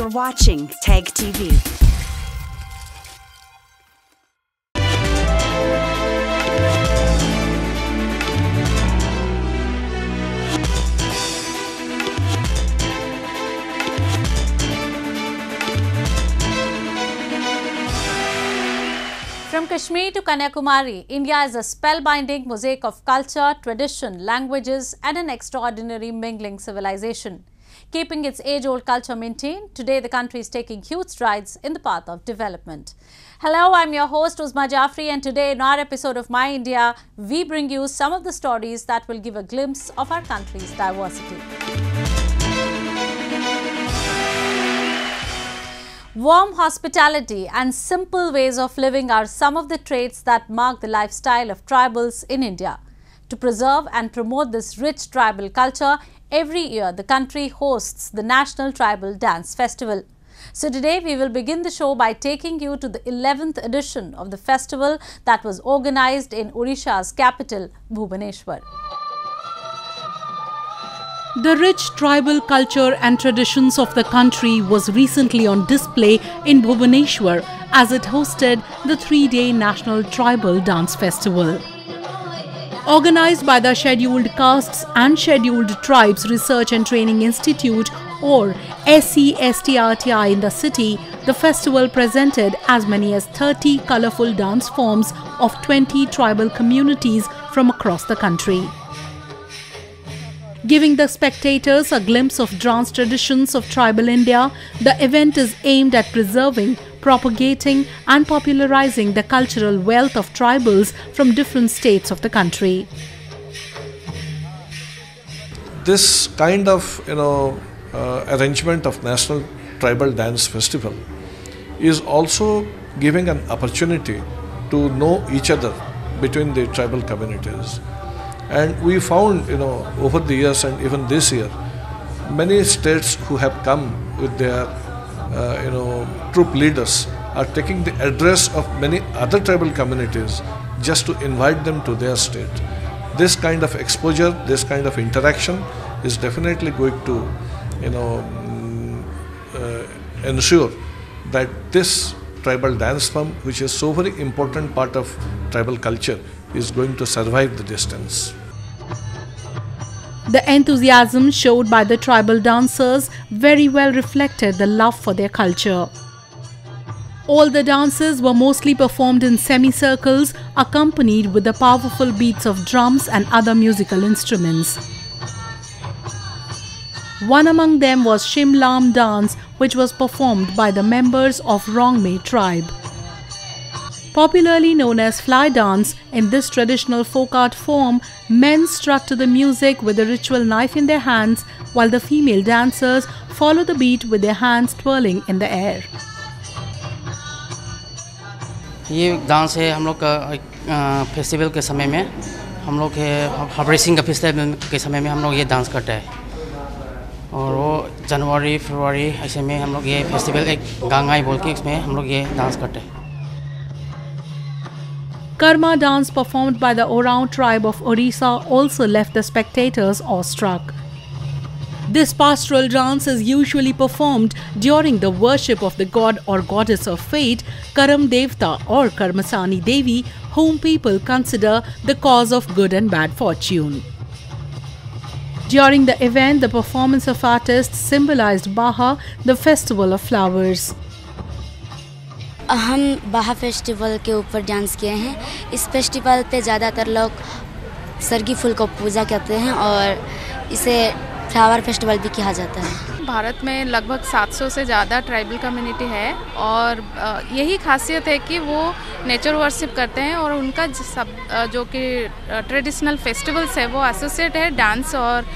You're watching Tag TV. From Kashmir to Kanyakumari, India is a spellbinding mosaic of culture, tradition, languages, and an extraordinary mingling civilization. Keeping its age old culture maintained, today the country is taking huge strides in the path of development. Hello, I'm your host Uzma Jafri, and today in our episode of My India, we bring you some of the stories that will give a glimpse of our country's diversity. Warm hospitality and simple ways of living are some of the traits that mark the lifestyle of tribals in India. To preserve and promote this rich tribal culture, every year the country hosts the National Tribal Dance Festival. So today we will begin the show by taking you to the 11th edition of the festival that was organized in Odisha's capital, Bhubaneswar. The rich tribal culture and traditions of the country was recently on display in Bhubaneswar as it hosted the three-day National Tribal Dance Festival. Organized by the Scheduled Castes and Scheduled Tribes Research and Training Institute or SCSTRTI in the city, the festival presented as many as 30 colorful dance forms of 20 tribal communities from across the country giving the spectators a glimpse of dance traditions of tribal India. The event is aimed at preserving, propagating, and popularizing the cultural wealth of tribals from different states of the country. This kind of you know uh, arrangement of National Tribal Dance Festival is also giving an opportunity to know each other between the tribal communities and we found, you know, over the years and even this year, many states who have come with their, uh, you know, troop leaders are taking the address of many other tribal communities just to invite them to their state. This kind of exposure, this kind of interaction is definitely going to, you know, mm, uh, ensure that this tribal dance form, which is so very important part of tribal culture, is going to survive the distance. The enthusiasm showed by the tribal dancers very well reflected the love for their culture. All the dances were mostly performed in semicircles, accompanied with the powerful beats of drums and other musical instruments. One among them was Shimlam dance, which was performed by the members of Rongmei tribe. Popularly known as fly dance, in this traditional folk art form, men strut to the music with a ritual knife in their hands, while the female dancers follow the beat with their hands twirling in the air. ये dance है हम लोग का festival के समय में हम लोग हबरेसिंग का फेस्टिवल के समय में हम लोग ये डांस करते हैं और वो जनवरी फरवरी ऐसे में हम लोग ये फेस्टिवल एक गांगाई बोल के इसमें हम लोग ये डांस करते हैं Karma dance performed by the Oraon tribe of Orissa also left the spectators awestruck. This pastoral dance is usually performed during the worship of the god or goddess of fate, Karam Devta or Karmasani Devi, whom people consider the cause of good and bad fortune. During the event, the performance of artists symbolized Baha, the festival of flowers. हम बाहा festival के ऊपर dance किए हैं। इस festival पे ज़्यादातर लोग सरगी फूल को पूजा करते हैं और इसे फ्लावर फेस्टिवल भी कहा जाता है। भारत में लगभग 700 से ज़्यादा ट्राइबल कम्युनिटी है और यही खासियत है कि वो नेचर वर्शिप करते हैं और उनका सब जो कि ट्रेडिशनल फेस्टिवल्स है, वो एसोसिएट है डांस और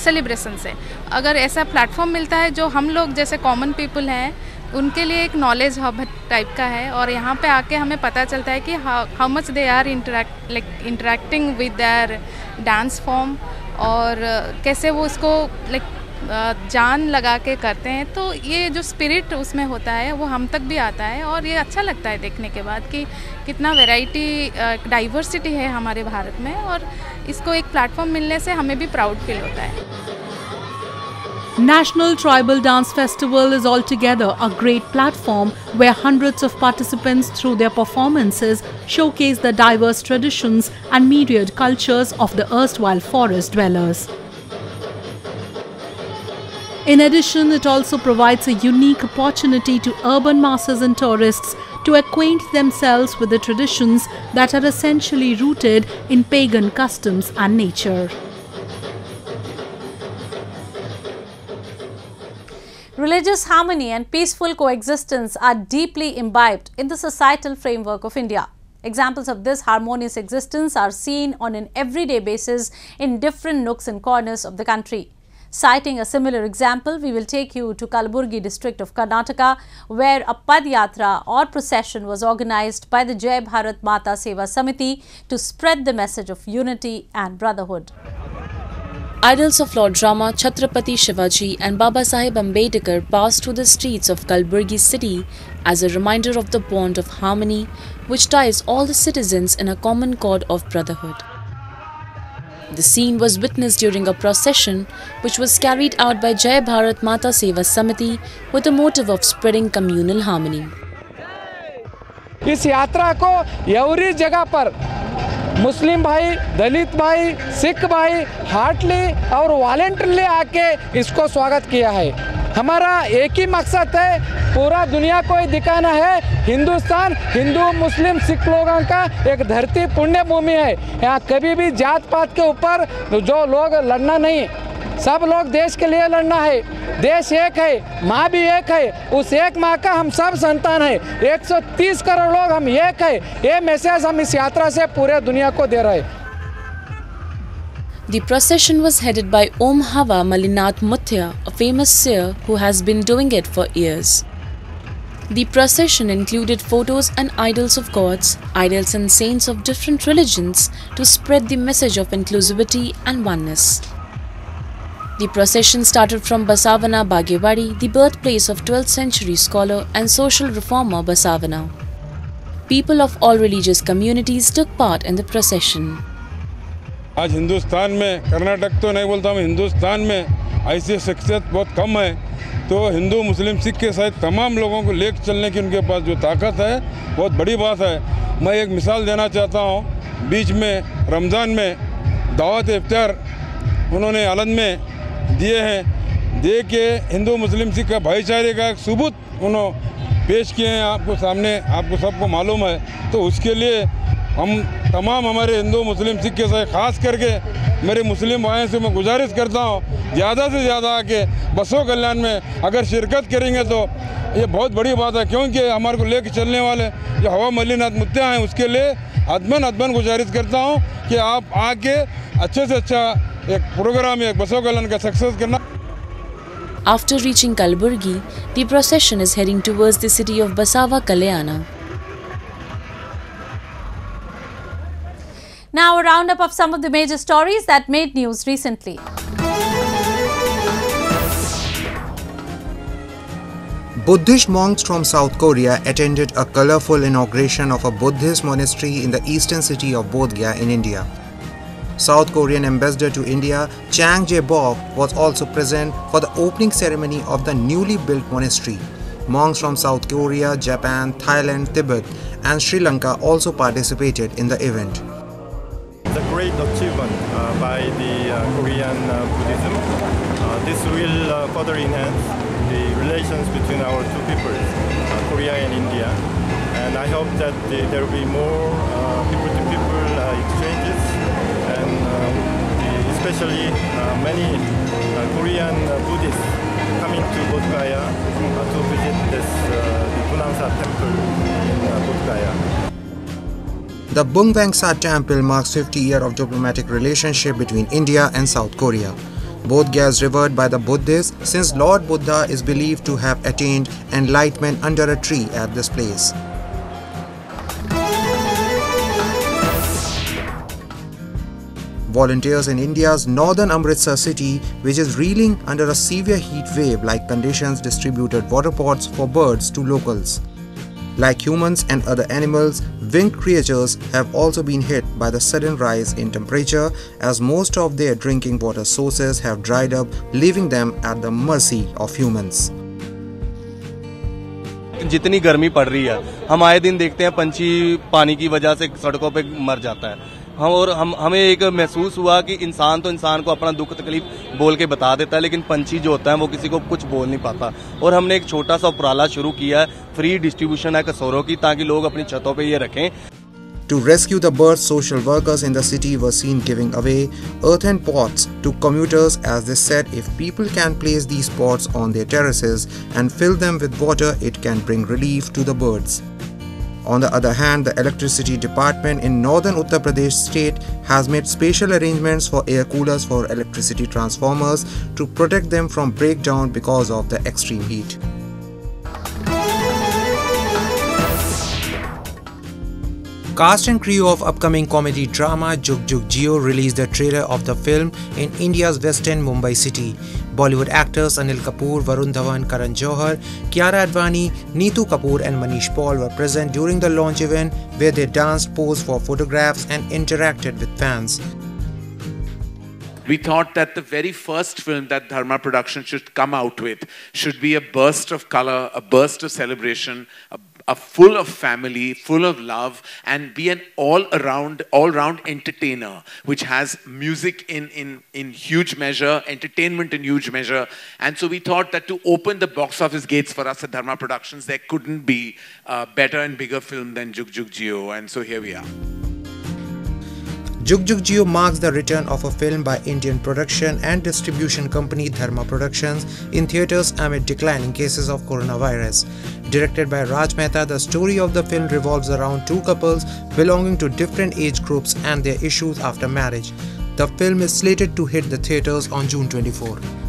सेलिब्रेशन से। अगर ऐसा प्लेटफॉर्म मिलता है जो हम लोग जैसे कॉमन पीपल हैं उनके लिए एक नॉलेज हब टाइप का है और यहाँ पे आके हमें पता चलता है कि how much they are interact like interacting with their dance form और कैसे वो उसको लाइक जान लगा के करते हैं। तो ये जो स्पिरिट उसमें होता है, वो हम तक भी आता है और ये अच्छा लगता है देखने के बाद कि कितना वैरायटी डाइवर्सिटी है हमारे भारत में और इसको एक प्लेटफॉर्म मिलने से हमें भी प्राउड फील होता है। National Tribal Dance Festival is altogether a great platform where hundreds of participants through their performances showcase the diverse traditions and myriad cultures of the erstwhile forest dwellers. In addition, it also provides a unique opportunity to urban masses and tourists to acquaint themselves with the traditions that are essentially rooted in pagan customs and nature. Religious harmony and peaceful coexistence are deeply imbibed in the societal framework of India. Examples of this harmonious existence are seen on an everyday basis in different nooks and corners of the country. Citing a similar example, we will take you to Kalburgi district of Karnataka, where a Padyatra or procession was organized by the Jai Bharat Mata Seva Samiti to spread the message of unity and brotherhood. Idols of Lord Rama, Chhatrapati Shivaji and Baba Sahib Ambedkar passed through the streets of Kalburgi city as a reminder of the bond of harmony which ties all the citizens in a common cord of brotherhood. The scene was witnessed during a procession which was carried out by Jai Bharat Mata Seva Samiti with the motive of spreading communal harmony. इस यात्रा को every जगह पर मुस्लिम भाई, दलित भाई, सिख भाई, Hartley और voluntarily आके इसको स्वागत किया है। हमारा एक ही मकसद है, पूरा दुनिया को ही दिखाना है, हिंदुस्तान, हिंदू, मुस्लिम, सिख लोगों का एक धरती पुण्य भूमि है। यहाँ कभी भी जात पात के ऊपर जो लोग लड़ना नहीं सब लोग देश के लिए लड़ना है देश एक है माँ भी एक है उस एक माँ का हम सब संतान है 130 करोड़ लोग हम एक है ये मैसेज हम इस यात्रा से पूरे दुनिया को दे रहे हैं The procession was headed by Om Hava Malinath Muthya, a famous seer who has been doing it for years. The procession included photos and idols of gods, idols and saints of different religions to spread the message of inclusivity and oneness. The procession started from Basavana Bagewadi, the birthplace of 12th century scholar and social reformer Basavana. People of all religious communities took part in the procession. आज हिंदुस्तान में कर्नाटक तो नहीं बोलता हूँ हिंदुस्तान में ऐसी शख्सियत बहुत कम है तो हिंदू मुस्लिम सिख के साथ तमाम लोगों को लेकर चलने की उनके पास जो ताकत है बहुत बड़ी बात है मैं एक मिसाल देना चाहता हूँ बीच में रमज़ान में दावत इफ्तार उन्होंने आलंद में दिए हैं। दे के हिंदू मुस्लिम सिख का भाईचारे का एक सबूत उन्होंने पेश किए हैं आपको सामने, आपको सबको मालूम है। तो उसके लिए हम तमाम हमारे हिंदू मुस्लिम सिख के साथ खास करके मेरे मुस्लिम भाइयों से मैं गुजारिश करता हूँ, ज़्यादा से ज़्यादा आके बसों कल्याण में अगर शिरकत करेंगे तो ये बहुत बड़ी बात है, क्योंकि हमारे को लेके चलने वाले जो हवा मलिनाथ मुद्दे हैं, उसके लिए अदमन अदमन गुजारिश करता हूँ कि आप आके अच्छे से अच्छा After reaching Kalburgi, the procession is heading towards the city of Basava Kalyana. Now a roundup of some of the major stories that made news recently. Buddhist monks from South Korea attended a colorful inauguration of a Buddhist monastery in the eastern city of Bodh Gaya in India. South Korean ambassador to India, Chang Jae-bok, was also present for the opening ceremony of the newly built monastery. Monks from South Korea, Japan, Thailand, Tibet, and Sri Lanka also participated in the event. It's a great achievement uh, by the uh, Korean uh, Buddhism. Uh, this will uh, further enhance the relations between our two peoples, uh, Korea and India. And I hope that the, there will be more people-to-people exchanges um, the, Um, especially uh, many uh, Korean uh, Buddhists coming to Bodh Gaya to visit this the Punangsa temple in Bodh Gaya. The Bungwangsa temple marks 50 years of diplomatic relationship between India and South Korea. Bodh Gaya is revered by the Buddhists since Lord Buddha is believed to have attained enlightenment under a tree at this place. Volunteers in India's northern Amritsar city, which is reeling under a severe heat wave like conditions, distributed water pots for birds to locals. Like humans and other animals, winged creatures have also been hit by the sudden rise in temperature as most of their drinking water sources have dried up, leaving them at the mercy of humans. जितनी गर्मी पड़ रही है हम आए दिन देखते हैं पंछी पानी की वजह से सड़कों पे मर जाता है हम और हम हमें एक महसूस हुआ कि इंसान तो इंसान को अपना दुख तकलीफ़ बोल के बता देता है लेकिन पंछी जो होता है वो किसी को कुछ बोल नहीं पाता और हमने एक छोटा सा उपराला शुरू किया है फ्री डिस्ट्रीब्यूशन है कसौरों की ताकि लोग अपनी छतों पे ये रखें To rescue the birds, social workers in the city were seen giving away earthen pots to commuters as they said if people can place these pots on their terraces and fill them with water, it can bring relief to the birds. On the other hand, the electricity department in northern Uttar Pradesh state has made special arrangements for air coolers for electricity transformers to protect them from breakdown because of the extreme heat. Cast and crew of upcoming comedy drama Jug Jug Jio released the trailer of the film in India's western Mumbai city. Bollywood actors Anil Kapoor, Varun Dhawan, Karan Johar, Kiara Advani, Neetu Kapoor and Manish Paul were present during the launch event where they danced, posed for photographs and interacted with fans. We thought that the very first film that Dharma Production should come out with should be a burst of color, a burst of celebration, a a full of family, full of love, and be an all-around, all-round entertainer, which has music in, in, in huge measure, entertainment in huge measure. And so we thought that to open the box office gates for us at Dharma Productions, there couldn't be a better and bigger film than Jug Jug Jio. And so here we are. Jug Jug Jio marks the return of a film by Indian production and distribution company Dharma Productions in theatres amid declining cases of coronavirus. Directed by Raj Mehta, the story of the film revolves around two couples belonging to different age groups and their issues after marriage. The film is slated to hit the theatres on June 24.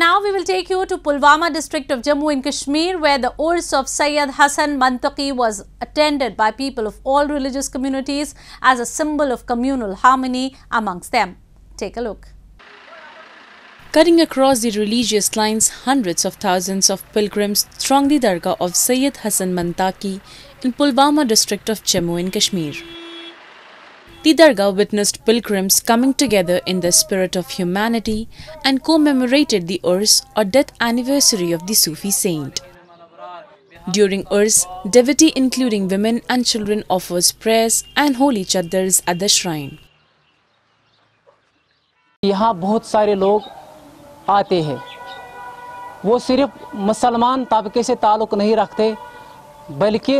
Now we will take you to Pulwama district of Jammu and Kashmir where the Urs of Sayyid Hassan Mantaki was attended by people of all religious communities as a symbol of communal harmony amongst them. Take a look. Cutting across the religious lines, hundreds of thousands of pilgrims thronged the Dargah of Sayyid Hassan Mantaki in Pulwama district of Jammu and Kashmir. The Dargah witnessed pilgrims coming together in the spirit of humanity and commemorated the Urs or death anniversary of the Sufi saint. During Urs, devotee including women and children offers prayers and holy chadars at the shrine. यहाँ बहुत सारे लोग आते हैं वो सिर्फ मुसलमान तबके से ताल्लुक़ नहीं रखते बल्कि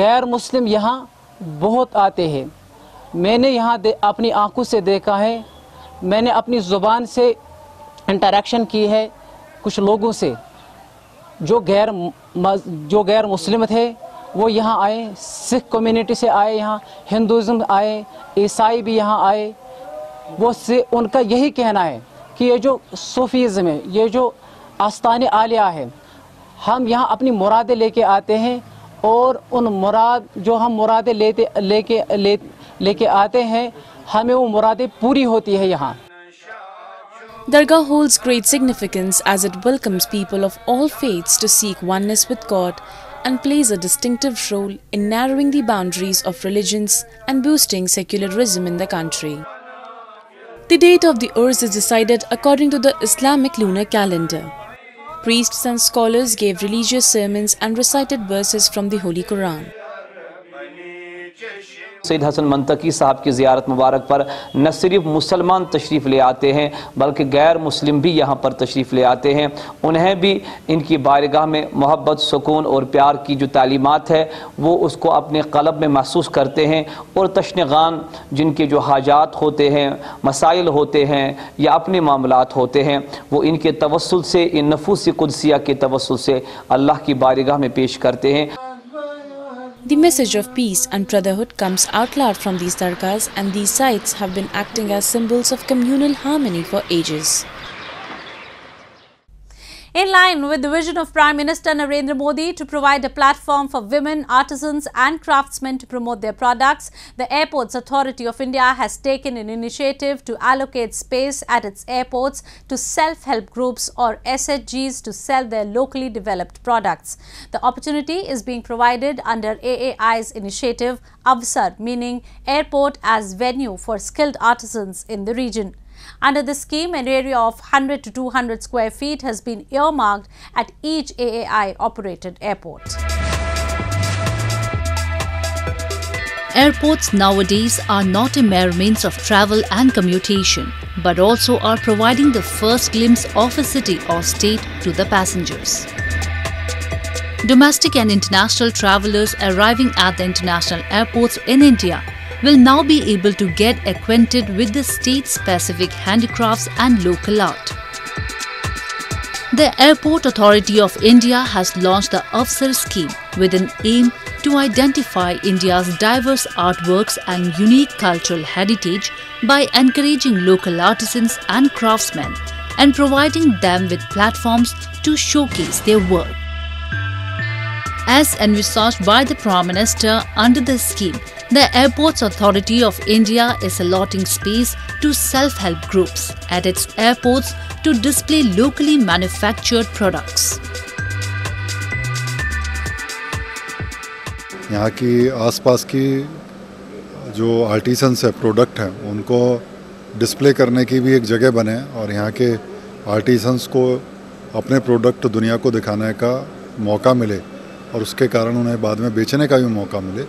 गैर मुस्लिम यहाँ बहुत आते हैं मैंने यहाँ अपनी आँखों से देखा है। मैंने अपनी ज़ुबान से इंटरेक्शन की है कुछ लोगों से। जो गैर जो गैर मुस्लिम थे, वो यहाँ आए, सिख कम्युनिटी से आए यहाँ हिंदुज़म आए, ईसाई भी यहाँ आए। वो से उनका यही कहना है कि ये जो सूफीज़म है, ये जो आस्तान आलिया है, हम यहाँ अपनी मुरादें लेके आते हैं और उन मुराद, जो हम मुरादें लेते, लेके, ले लेके आते हैं हमें वो मुरादें पूरी होती है यहाँ Dargah holds great significance as it welcomes people of all faiths to seek oneness with God and plays a distinctive role in narrowing the boundaries of religions and boosting secularism in the country. The date of the Urs is decided according to the Islamic lunar calendar. Priests and scholars gave religious sermons and recited verses from the Holy Quran. Syed Hasan मंतकी साहब की ज़ियारत मुबारक पर न सिर्फ़ मुसलमान तशरीफ़ ले आते हैं, बल्कि गैर मुस्लिम भी यहाँ पर तशरीफ़ ले आते हैं। उन्हें भी इनकी बारगाह में मोहब्बत, सुकून और प्यार की जो तालीमत है, वो उसको अपने कलब में महसूस करते हैं और तशनगान जिनके जो हाजात होते हैं, मसाइल होते हैं या अपने मामलात होते हैं, वो इनके तवसल से, इन नफूस कुदसिया के तवसल से अल्लाह की बारगाह में पेश करते हैं। The message of peace and brotherhood comes out loud from these dargahs and these sites have been acting as symbols of communal harmony for ages. In line with the vision of Prime Minister Narendra Modi to provide a platform for women, artisans and craftsmen to promote their products, the Airports Authority of India has taken an initiative to allocate space at its airports to self-help groups or SHGs to sell their locally developed products. The opportunity is being provided under AAI's initiative Avsar, meaning airport as venue for skilled artisans in the region. Under the scheme, an area of 100 to 200 square feet has been earmarked at each AAI operated airport. Airports nowadays are not a mere means of travel and commutation, but also are providing the first glimpse of a city or state to the passengers. Domestic and international travelers arriving at the international airports in India will now be able to get acquainted with the state-specific handicrafts and local art. The Airport Authority of India has launched the Avsar scheme with an aim to identify India's diverse artworks and unique cultural heritage by encouraging local artisans and craftsmen and providing them with platforms to showcase their work. As envisaged by the Prime Minister under the scheme, the Airports Authority of India is allotting space to self-help groups at its airports to display locally manufactured products. यहाँ की आसपास की जो artisans है product हैं उनको display करने की भी एक जगह बने और यहाँ के आर्टिसंस को अपने प्रोडक्ट दुनिया को दिखाने का मौका मिले और उसके कारण उन्हें बाद में बेचने का भी मौका मिले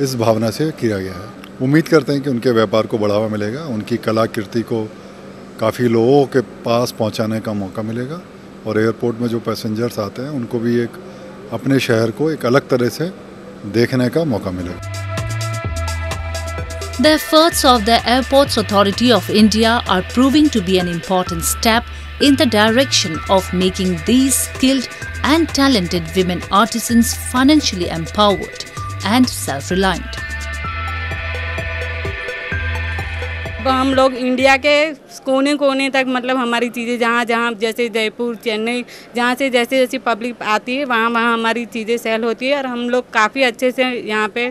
इस भावना से किया गया है उम्मीद करते हैं कि उनके व्यापार को बढ़ावा मिलेगा उनकी कलाकृति को काफ़ी लोगों के पास पहुँचाने का मौका मिलेगा और एयरपोर्ट में जो पैसेंजर्स आते हैं उनको भी एक अपने शहर को एक अलग तरह से देखने का मौका मिलेगा The efforts of the Airports Authority of India are proving to be an important step in the direction of making these skilled and talented women artisans financially empowered and self-reliant. हम लोग इंडिया के कोने कोने तक मतलब हमारी चीज़ें जहाँ जहाँ, जैसे जयपुर, चेन्नई, जहाँ से जैसे जैसे पब्लिक आती है, वहाँ वहाँ हमारी चीज़ें सेल होती है और हम लोग काफ़ी अच्छे से यहाँ पे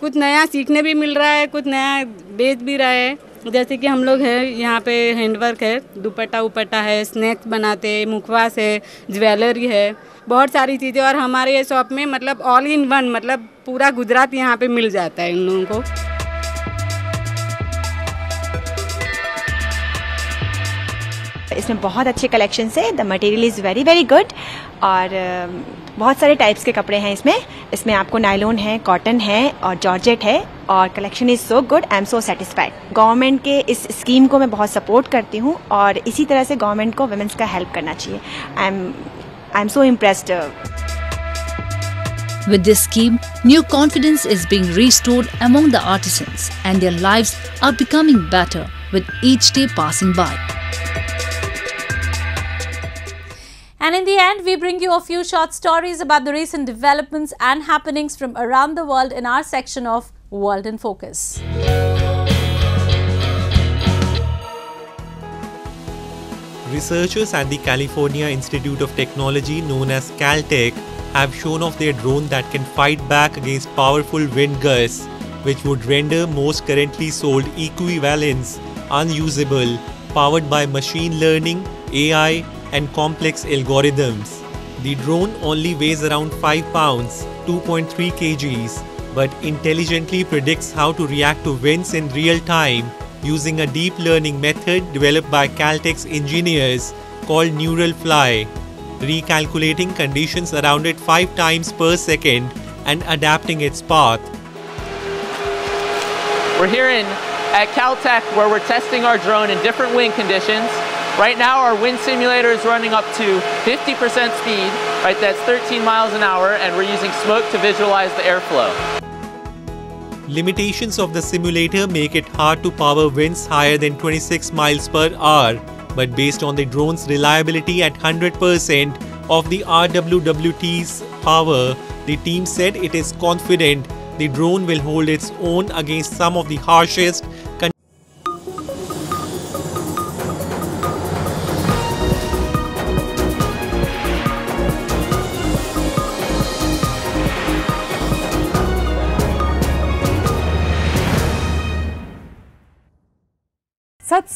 कुछ नया सीखने भी मिल रहा है, कुछ नया बेच भी रहा है जैसे कि हम लोग है, यहाँ पे हैंडवर्क है दुपट्टा उपट्टा है, स्नैक्स बनाते हैं, मुखवास है, ज्वेलरी है बहुत सारी चीज़ें और हमारे ये शॉप में मतलब ऑल इन वन मतलब पूरा गुजरात यहाँ पे मिल जाता है इन लोगों को। इसमें बहुत अच्छे कलेक्शन है। The material is very very good और बहुत सारे टाइप्स के कपड़े हैं इसमें। इसमें आपको नायलोन है कॉटन है और जॉर्जेट है और collection is so good I am so satisfied government के इस स्कीम को मैं बहुत सपोर्ट करती हूँ और इसी तरह से गवर्नमेंट को वुमेंस का हेल्प करना चाहिए। I am I'm so impressed. Uh. With this scheme, new confidence is being restored among the artisans and their lives are becoming better with each day passing by. And in the end, we bring you a few short stories about the recent developments and happenings from around the world in our section of World in Focus. Researchers at the California Institute of Technology, known as Caltech, have shown off their drone that can fight back against powerful wind gusts, which would render most currently sold equivalents unusable, powered by machine learning, AI, and complex algorithms. The drone only weighs around 5 pounds, 2.3 kgs, but intelligently predicts how to react to winds in real time using a deep learning method developed by Caltech's engineers called Neural Fly, recalculating conditions around it 5 times per second and adapting its path. We're here in at Caltech where we're testing our drone in different wind conditions. Right now our wind simulator is running up to 50% speed, right that's 13 miles an hour and we're using smoke to visualize the airflow. Limitations of the simulator make it hard to power winds higher than 26 miles per hour, but based on the drone's reliability at 100% of the RWWT's power, the team said it is confident the drone will hold its own against some of the harshest